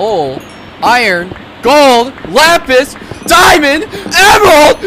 coal, iron, gold, lapis, diamond, emerald!